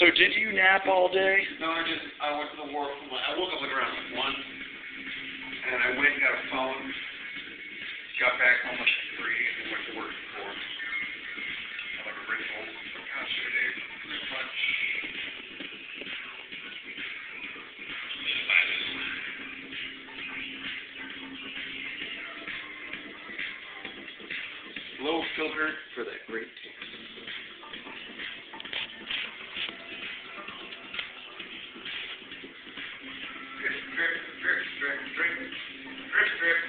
So did you nap all day? No, I just I went to the war. I woke up like around Low filter for that great taste. Drip, drip, drip, drip, drip, drip, drip.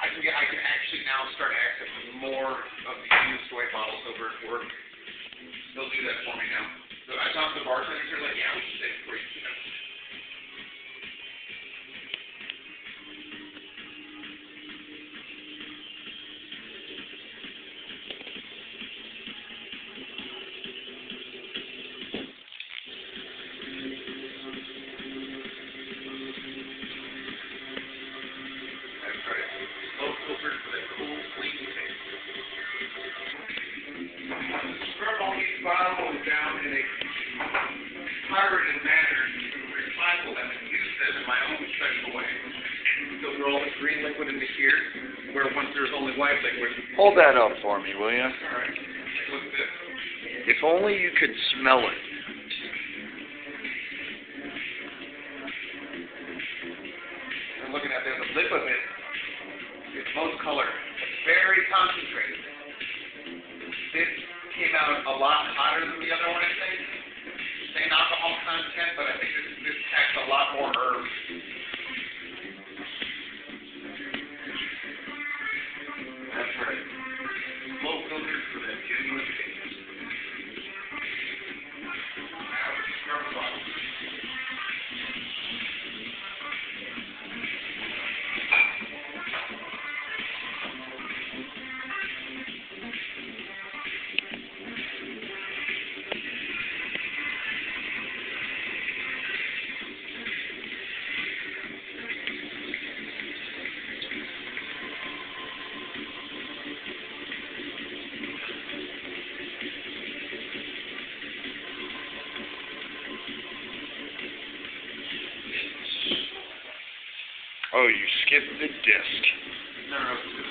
I can get, I can actually now start accessing more of the used white bottles over at work. They'll do that for me now. So I talked to the bartenders, they're like, yeah, we should take it for my own special way. Filter all the green liquid into here, where once there's only white liquid. Hold that up for me, will you? All right. This. If only you could smell it. I'm looking at there's a lip of it. It's most color. It's very concentrated. This came out a lot hotter than the other one, I think. Same alcohol content, but I think this, this packs a lot more herbs. Oh, you skipped the disc. No, no,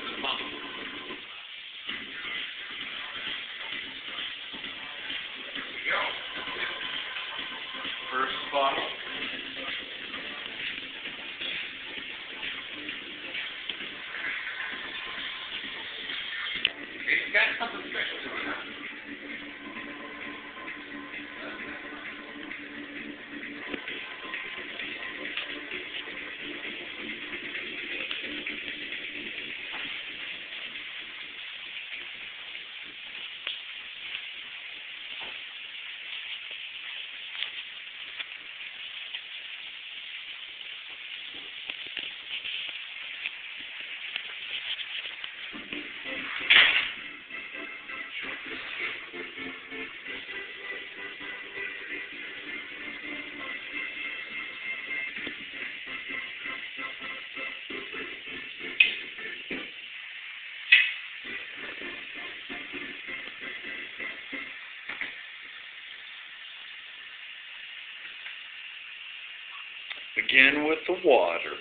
Again with the water.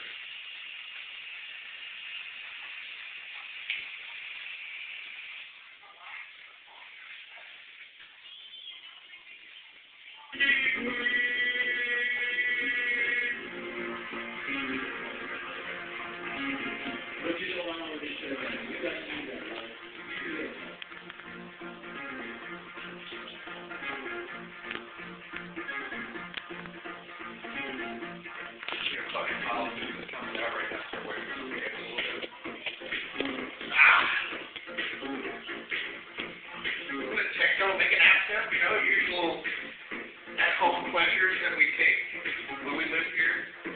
Usual at-home pleasures that we take when we live here.